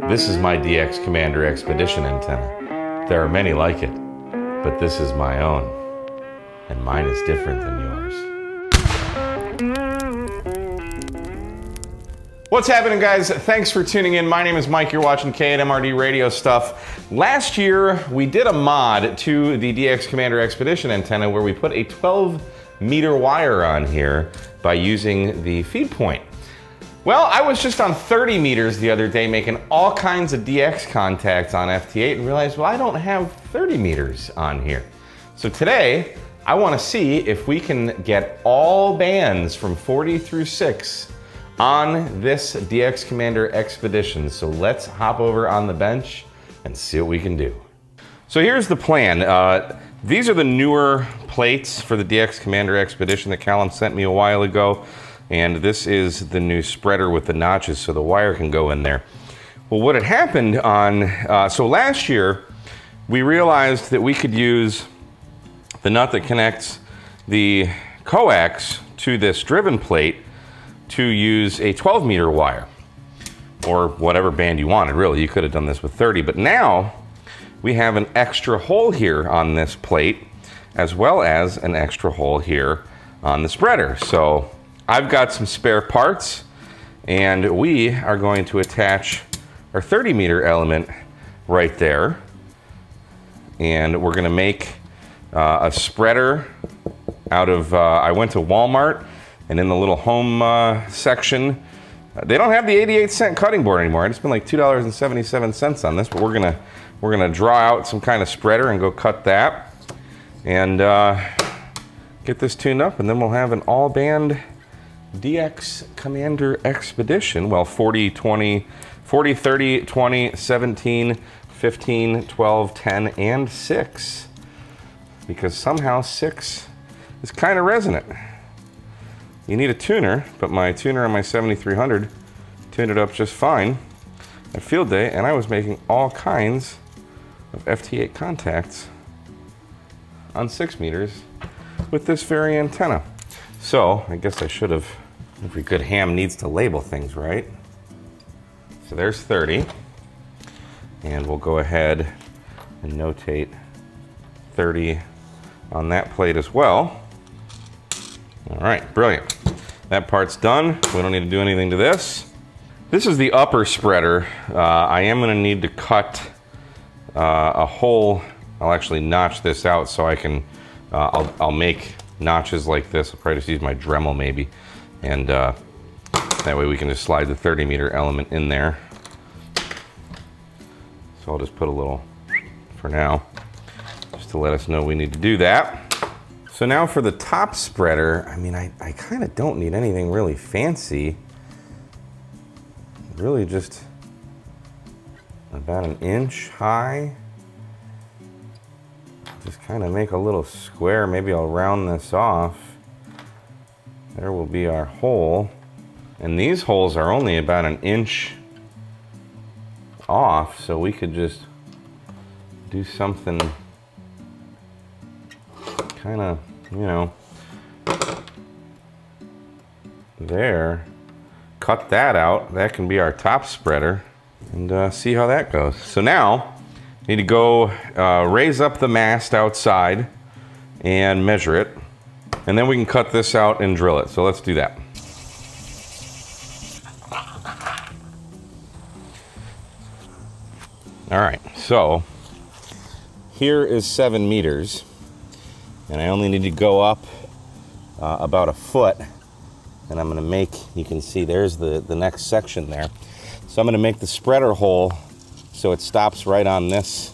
This is my DX Commander Expedition antenna. There are many like it, but this is my own, and mine is different than yours. What's happening, guys? Thanks for tuning in. My name is Mike. You're watching K8MRD Radio Stuff. Last year, we did a mod to the DX Commander Expedition antenna where we put a 12 meter wire on here by using the feed point. Well, I was just on 30 meters the other day making all kinds of DX contacts on FT8 and realized, well, I don't have 30 meters on here. So today, I wanna see if we can get all bands from 40 through 6 on this DX Commander Expedition. So let's hop over on the bench and see what we can do. So here's the plan. Uh, these are the newer plates for the DX Commander Expedition that Callum sent me a while ago. And this is the new spreader with the notches so the wire can go in there. Well, what had happened on, uh, so last year, we realized that we could use the nut that connects the coax to this driven plate to use a 12 meter wire or whatever band you wanted, really. You could have done this with 30, but now we have an extra hole here on this plate as well as an extra hole here on the spreader. So I've got some spare parts and we are going to attach our 30 meter element right there. And we're gonna make uh, a spreader out of, uh, I went to Walmart and in the little home uh, section, they don't have the 88 cent cutting board anymore. I just spent like $2.77 on this, but we're gonna, we're gonna draw out some kind of spreader and go cut that and uh, get this tuned up and then we'll have an all band DX Commander Expedition. Well, 40, 20, 40, 30, 20, 17, 15, 12, 10, and 6. Because somehow 6 is kind of resonant. You need a tuner, but my tuner on my 7300 tuned it up just fine at field day, and I was making all kinds of FT8 contacts on 6 meters with this very antenna. So, I guess I should have Every good ham needs to label things, right? So there's 30. And we'll go ahead and notate 30 on that plate as well. All right, brilliant. That part's done. We don't need to do anything to this. This is the upper spreader. Uh, I am gonna need to cut uh, a hole. I'll actually notch this out so I can, uh, I'll, I'll make notches like this. I'll probably just use my Dremel maybe. And uh, that way we can just slide the 30 meter element in there. So I'll just put a little for now, just to let us know we need to do that. So now for the top spreader, I mean, I, I kind of don't need anything really fancy. Really just about an inch high. Just kind of make a little square. Maybe I'll round this off. There will be our hole. And these holes are only about an inch off, so we could just do something kind of, you know, there. Cut that out. That can be our top spreader and uh, see how that goes. So now, need to go uh, raise up the mast outside and measure it. And then we can cut this out and drill it. So let's do that. All right, so here is seven meters, and I only need to go up uh, about a foot, and I'm gonna make, you can see there's the, the next section there. So I'm gonna make the spreader hole so it stops right on this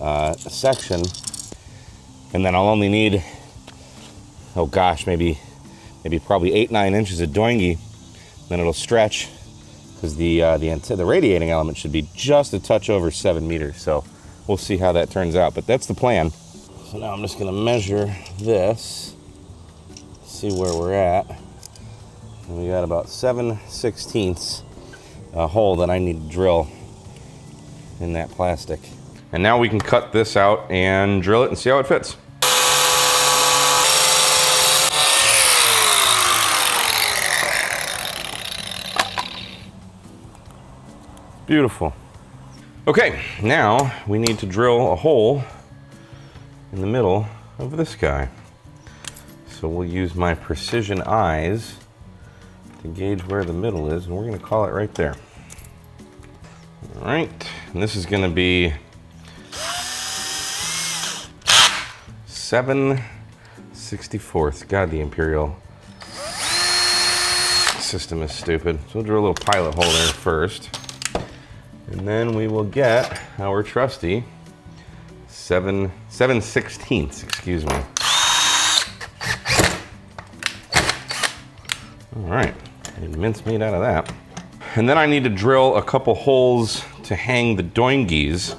uh, section, and then I'll only need oh gosh, maybe, maybe probably eight, nine inches of doingy. Then it'll stretch because the, uh, the, the radiating element should be just a touch over seven meters. So we'll see how that turns out, but that's the plan. So now I'm just gonna measure this, see where we're at. And we got about 7 sixteenths a hole that I need to drill in that plastic. And now we can cut this out and drill it and see how it fits. Beautiful. Okay, now we need to drill a hole in the middle of this guy. So we'll use my precision eyes to gauge where the middle is, and we're gonna call it right there. All right, and this is gonna be seven sixty-fourths. God, the Imperial system is stupid. So we'll drill a little pilot hole there first. And then we will get our trusty 7, 7 sixteenths, excuse me. All right, made mincemeat out of that. And then I need to drill a couple holes to hang the doingies.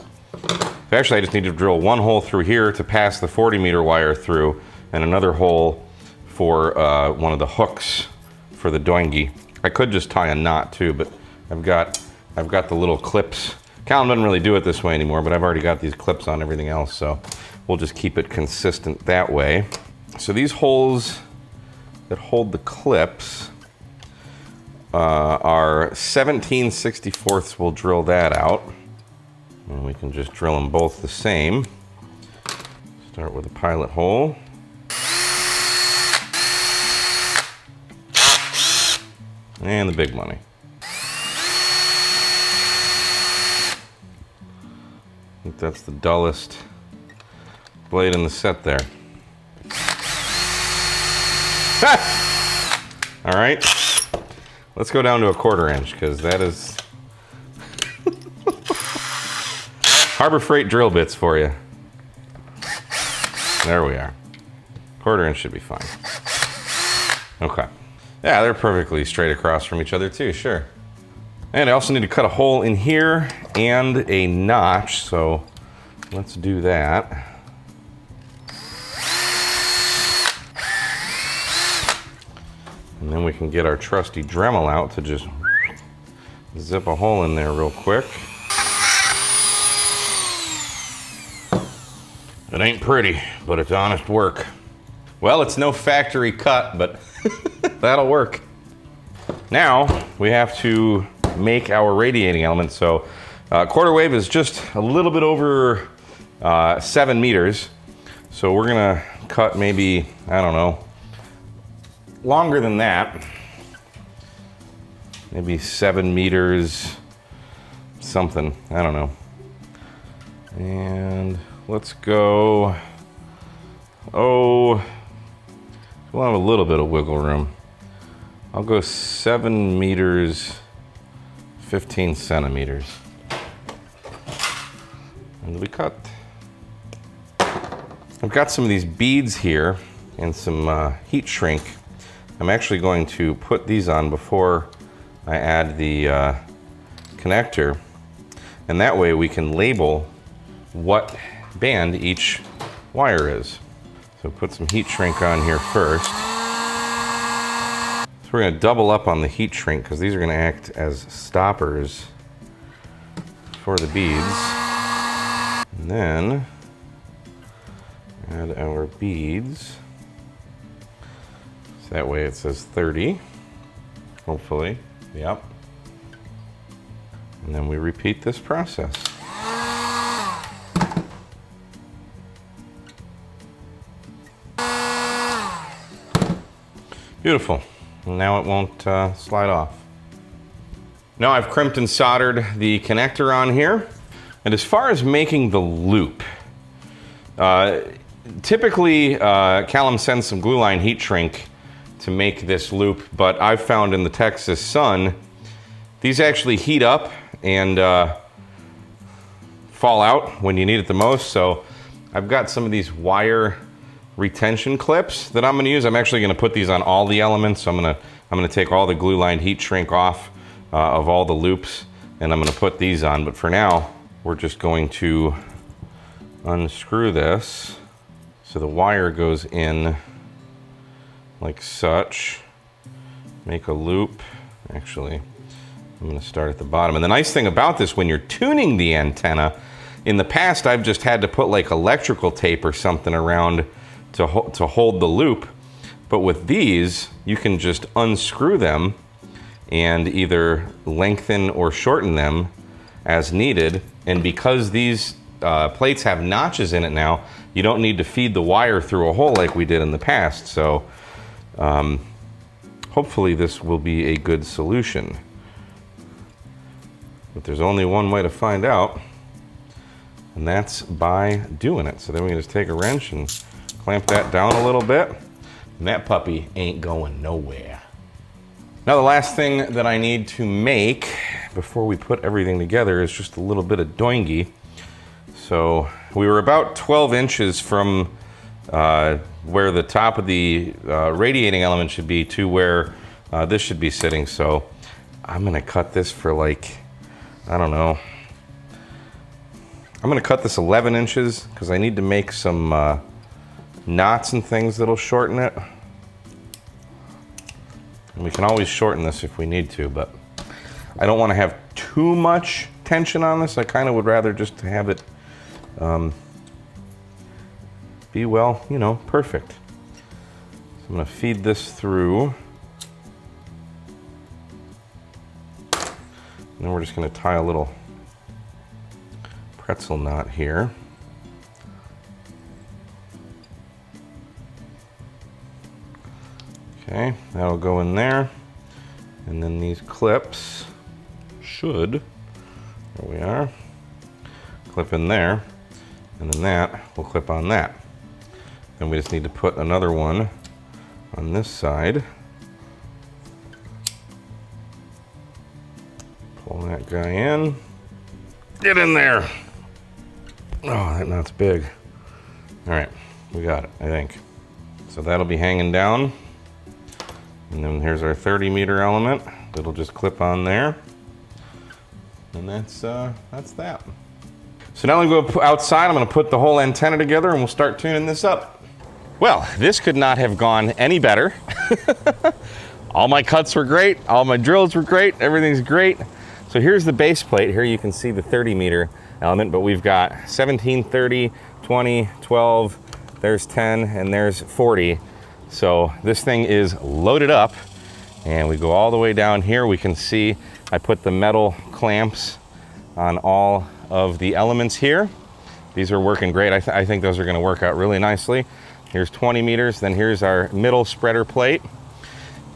Actually, I just need to drill one hole through here to pass the 40 meter wire through and another hole for uh, one of the hooks for the doingy. I could just tie a knot too, but I've got I've got the little clips. Callum doesn't really do it this way anymore, but I've already got these clips on everything else, so we'll just keep it consistent that way. So these holes that hold the clips uh, are 17 64ths. We'll drill that out. And we can just drill them both the same. Start with a pilot hole. And the big money. I think that's the dullest blade in the set there. All right, let's go down to a quarter inch because that is Harbor Freight drill bits for you. There we are. Quarter inch should be fine. Okay. Yeah, they're perfectly straight across from each other too, sure. And I also need to cut a hole in here and a notch, so let's do that. And then we can get our trusty Dremel out to just zip a hole in there real quick. It ain't pretty, but it's honest work. Well, it's no factory cut, but that'll work. Now, we have to make our radiating element. So, uh, quarter wave is just a little bit over uh, seven meters. So we're gonna cut maybe, I don't know, longer than that. Maybe seven meters, something, I don't know. And let's go, oh, we'll have a little bit of wiggle room. I'll go seven meters, 15 centimeters. And we cut. I've got some of these beads here and some uh, heat shrink. I'm actually going to put these on before I add the uh, connector. And that way we can label what band each wire is. So put some heat shrink on here first. So we're gonna double up on the heat shrink because these are gonna act as stoppers for the beads. And then add our beads. So that way it says 30, hopefully, yep. And then we repeat this process. Beautiful. Now it won't uh, slide off. Now I've crimped and soldered the connector on here. And as far as making the loop, uh, typically uh, Callum sends some glue line heat shrink to make this loop, but I've found in the Texas sun, these actually heat up and uh, fall out when you need it the most. So I've got some of these wire retention clips that I'm gonna use. I'm actually gonna put these on all the elements. So I'm gonna, I'm gonna take all the glue line heat shrink off uh, of all the loops and I'm gonna put these on. But for now, we're just going to unscrew this so the wire goes in like such. Make a loop. Actually, I'm gonna start at the bottom. And the nice thing about this, when you're tuning the antenna, in the past I've just had to put like electrical tape or something around to, ho to hold the loop. But with these, you can just unscrew them and either lengthen or shorten them as needed. And because these uh, plates have notches in it now, you don't need to feed the wire through a hole like we did in the past. So um, hopefully this will be a good solution. But there's only one way to find out, and that's by doing it. So then we can just take a wrench and clamp that down a little bit, and that puppy ain't going nowhere. Now the last thing that I need to make before we put everything together is just a little bit of doingy. So we were about 12 inches from uh, where the top of the uh, radiating element should be to where uh, this should be sitting. So I'm gonna cut this for like, I don't know. I'm gonna cut this 11 inches because I need to make some uh, knots and things that'll shorten it. And we can always shorten this if we need to, but I don't wanna have too much tension on this. I kind of would rather just have it um, be well, you know, perfect. So I'm gonna feed this through. And then we're just gonna tie a little pretzel knot here. Okay, that'll go in there. And then these clips should, there we are, clip in there. And then that will clip on that. Then we just need to put another one on this side. Pull that guy in. Get in there. Oh, that knot's big. All right, we got it, I think. So that'll be hanging down. And then here's our 30 meter element. It'll just clip on there. And that's, uh, that's that. So now I'm to go outside, I'm to put the whole antenna together and we'll start tuning this up. Well, this could not have gone any better. all my cuts were great, all my drills were great, everything's great. So here's the base plate. Here you can see the 30 meter element, but we've got 17, 30, 20, 12, there's 10, and there's 40. So this thing is loaded up and we go all the way down here. We can see I put the metal clamps on all of the elements here. These are working great. I, th I think those are gonna work out really nicely. Here's 20 meters, then here's our middle spreader plate.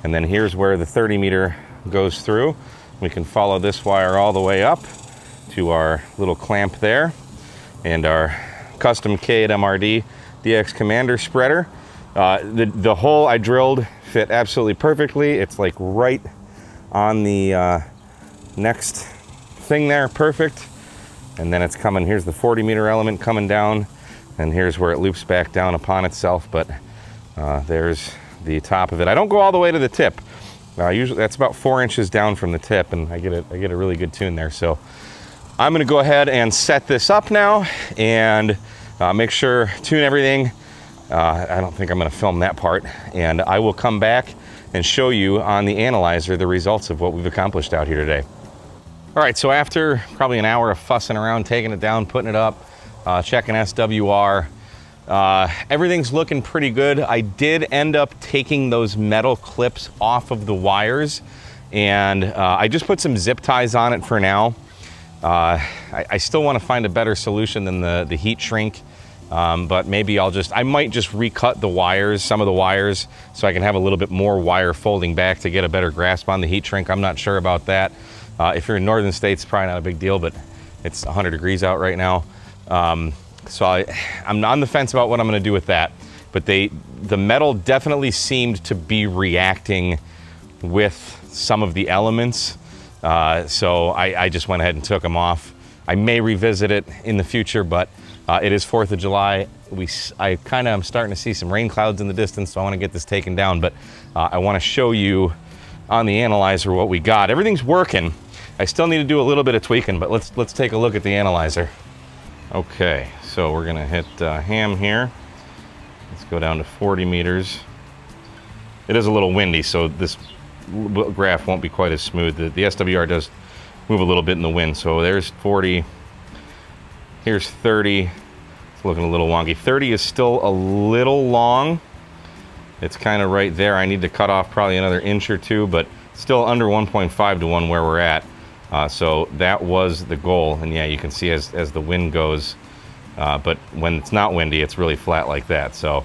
And then here's where the 30 meter goes through. We can follow this wire all the way up to our little clamp there and our custom K8 MRD DX Commander spreader. Uh, the, the hole I drilled fit absolutely perfectly. It's like right on the uh, next thing there, perfect. And then it's coming, here's the 40 meter element coming down and here's where it loops back down upon itself, but uh, there's the top of it. I don't go all the way to the tip. Uh, usually that's about four inches down from the tip and I get, a, I get a really good tune there. So I'm gonna go ahead and set this up now and uh, make sure, tune everything, uh, I don't think I'm gonna film that part. And I will come back and show you on the analyzer the results of what we've accomplished out here today. All right, so after probably an hour of fussing around, taking it down, putting it up, uh, checking SWR, uh, everything's looking pretty good. I did end up taking those metal clips off of the wires and uh, I just put some zip ties on it for now. Uh, I, I, still want to find a better solution than the, the heat shrink. Um, but maybe I'll just, I might just recut the wires, some of the wires, so I can have a little bit more wire folding back to get a better grasp on the heat shrink. I'm not sure about that. Uh, if you're in northern states, probably not a big deal, but it's 100 degrees out right now. Um, so I, I'm on the fence about what I'm gonna do with that. But they, the metal definitely seemed to be reacting with some of the elements. Uh, so I, I, just went ahead and took them off. I may revisit it in the future, but uh, it is 4th of July. We, I kind of am starting to see some rain clouds in the distance, so I want to get this taken down. But uh, I want to show you on the analyzer what we got. Everything's working. I still need to do a little bit of tweaking, but let's let's take a look at the analyzer. Okay, so we're gonna hit uh, ham here. Let's go down to 40 meters. It is a little windy, so this graph won't be quite as smooth. The, the SWR does move a little bit in the wind. So there's 40, Here's 30. It's looking a little wonky. 30 is still a little long. It's kind of right there. I need to cut off probably another inch or two, but still under 1.5 to 1 where we're at. Uh, so that was the goal. And yeah, you can see as, as the wind goes, uh, but when it's not windy, it's really flat like that. So,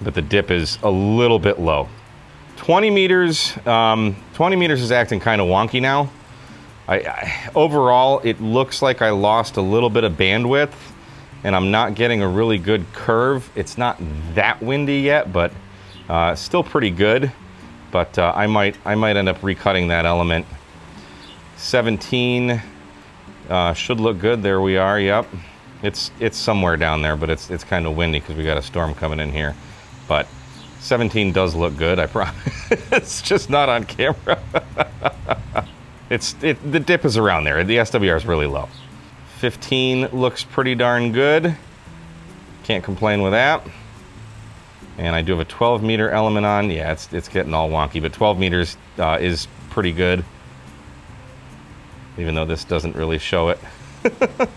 but the dip is a little bit low. 20 meters, um, 20 meters is acting kind of wonky now. I, I, overall, it looks like I lost a little bit of bandwidth and I'm not getting a really good curve. It's not that windy yet, but uh, still pretty good. But uh, I might I might end up recutting that element. 17 uh, should look good. There we are. Yep, it's it's somewhere down there, but it's it's kind of windy because we got a storm coming in here. But 17 does look good. I promise. it's just not on camera. it's it, the dip is around there. The SWR is really low. 15 looks pretty darn good. Can't complain with that. And I do have a 12 meter element on. Yeah, it's, it's getting all wonky, but 12 meters uh, is pretty good. Even though this doesn't really show it.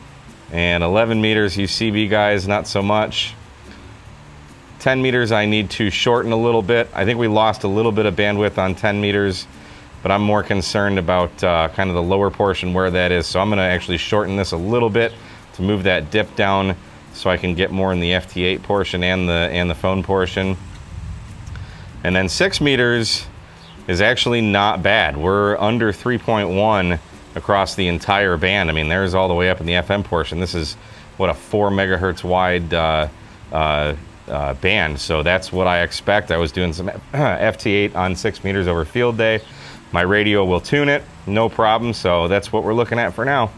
and 11 meters, UCB guys, not so much. 10 meters, I need to shorten a little bit. I think we lost a little bit of bandwidth on 10 meters but I'm more concerned about uh, kind of the lower portion where that is. So I'm gonna actually shorten this a little bit to move that dip down so I can get more in the FT8 portion and the, and the phone portion. And then six meters is actually not bad. We're under 3.1 across the entire band. I mean, there's all the way up in the FM portion. This is what a four megahertz wide uh, uh, uh, band. So that's what I expect. I was doing some FT8 on six meters over field day. My radio will tune it, no problem. So that's what we're looking at for now.